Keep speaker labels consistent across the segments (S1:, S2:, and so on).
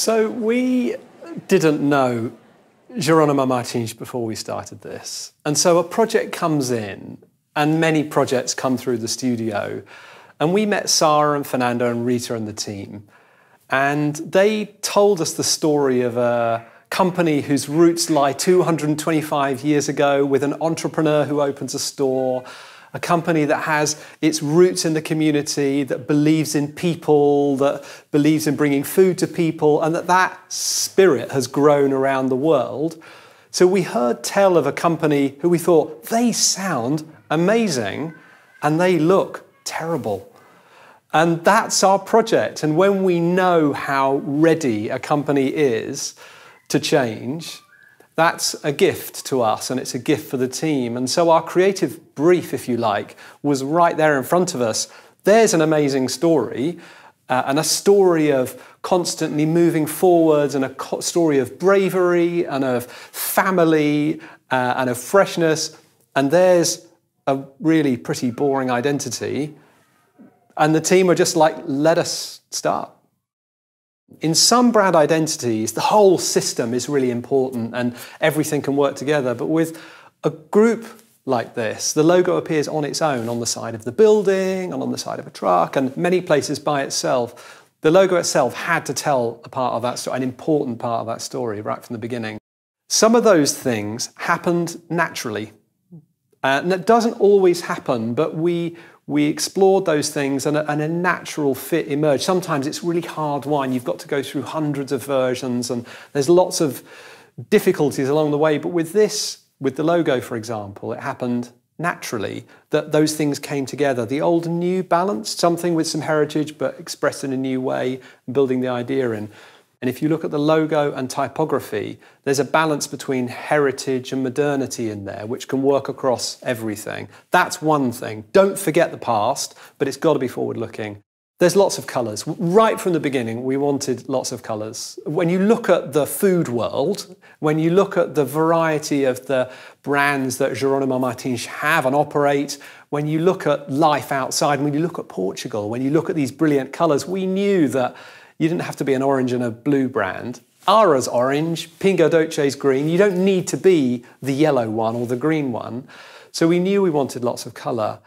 S1: So we didn't know Jerónimo Martins before we started this. And so a project comes in, and many projects come through the studio. And we met Sarah and Fernando and Rita and the team. And they told us the story of a company whose roots lie 225 years ago with an entrepreneur who opens a store, a company that has its roots in the community, that believes in people, that believes in bringing food to people, and that that spirit has grown around the world. So we heard tell of a company who we thought they sound amazing and they look terrible. And that's our project. And when we know how ready a company is to change, that's a gift to us and it's a gift for the team. And so our creative brief, if you like, was right there in front of us. There's an amazing story. Uh, and a story of constantly moving forwards, and a co- story of bravery, and of family, uh, and of freshness. And there's a really pretty boring identity. And the team are just like, let us start. In some brand identities, the whole system is really important and everything can work together. But with a group like this, the logo appears on its own on the side of the building and on the side of a truck and many places by itself. The logo itself had to tell a part of that story, an important part of that story right from the beginning. Some of those things happened naturally. Uh, and that doesn't always happen, but we, we explored those things and a, and a, natural fit emerged. Sometimes it's really hard wine. You've got to go through hundreds of versions and there's lots of difficulties along the way. But with this, with the logo, for example, it happened naturally that those things came together. The old and new balance, something with some heritage but expressed in a new way, building the idea in. And if you look at the logo and typography, there's a balance between heritage and modernity in there, which can work across everything. That's one thing. Don't forget the past, but it's got to be forward looking. There's lots of colours. Right from the beginning, we wanted lots of colours. When you look at the food world, when you look at the variety of the brands that Jerónimo Martins have and operate, when you look at life outside, when you look at Portugal, when you look at these brilliant colours, we knew that you didn't have to be an orange and a blue brand. Ara's orange, Pingo Doce's green. You don't need to be the yellow one or the green one. So we knew we wanted lots of colour.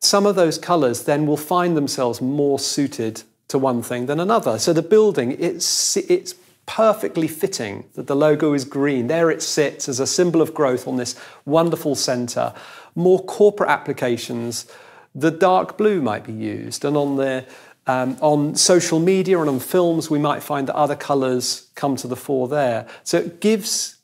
S1: Some of those colours then will find themselves more suited to one thing than another. So the building, it's, it's perfectly fitting that the logo is green. There it sits as a symbol of growth on this wonderful centre. More corporate applications, the dark blue might be used, and on the um, on social media and on films, we might find that other colours come to the fore there. So it gives,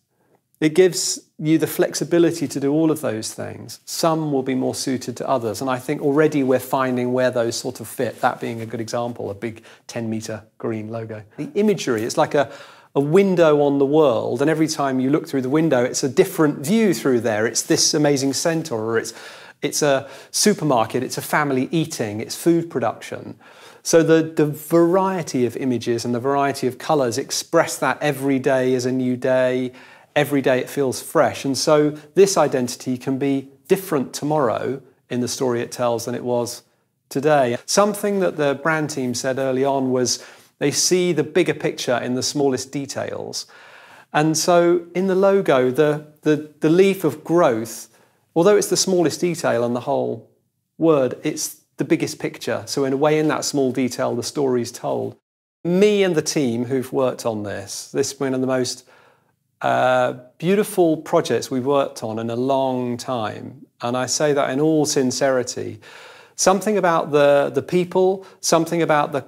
S1: it gives you the flexibility to do all of those things. Some will be more suited to others. And I think already we're finding where those sort of fit, that being a good example, a big 10 metre green logo. The imagery, it's like a, a window on the world, and every time you look through the window, it's a different view through there. It's this amazing centre, or it's, it's a supermarket, it's a family eating, it's food production. So the, the variety of images and the variety of colours express that every day is a new day, every day it feels fresh. And so this identity can be different tomorrow in the story it tells than it was today. Something that the brand team said early on was they see the bigger picture in the smallest details. And so in the logo, the, the, the leaf of growth, although it's the smallest detail on the whole word, it's the biggest picture. So, in a way, in that small detail, the story's told. Me and the team who've worked on this, this has been one of the most uh, beautiful projects we've worked on in a long time. And I say that in all sincerity. Something about the, the people, something about the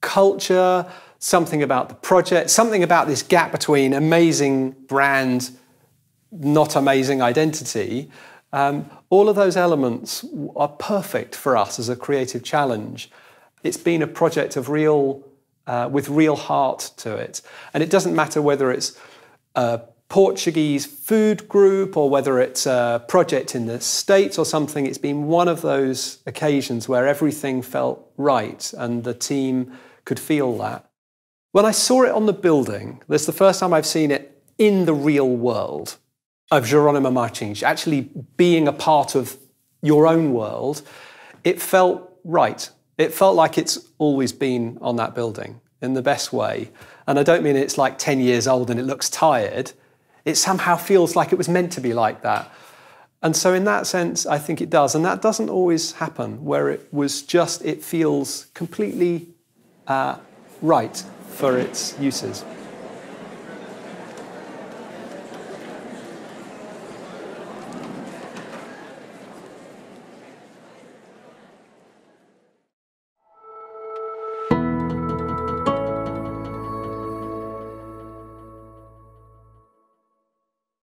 S1: culture, something about the project, something about this gap between amazing brand, not amazing identity, um, all of those elements are perfect for us as a creative challenge. It's been a project of real, uh, with real heart to it. And it doesn't matter whether it's a Portuguese food group or whether it's a project in the States or something, it's been one of those occasions where everything felt right and the team could feel that. When I saw it on the building, that's the first time I've seen it in the real world of Jerónimo Martins, actually being a part of your own world, it felt right. It felt like it's always been on that building. in the best way. And I don't mean it's like 10 years old and it looks tired. It somehow feels like it was meant to be like that. And so, in that sense, I think it does. And that doesn't always happen where it was just, it feels completely uh, right for its uses.